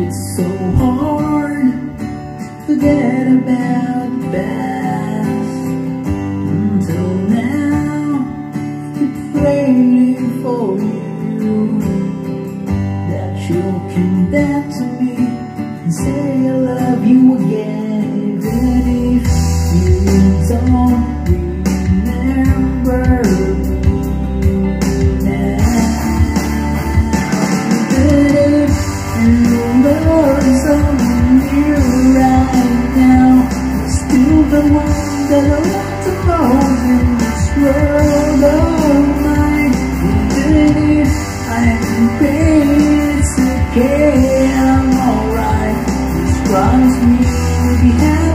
It's so hard to forget about the past Until now, keep waiting for you. That you'll come back to me and say I love you again. Even if you don't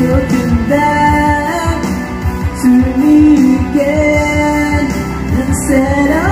looking back to me again and said,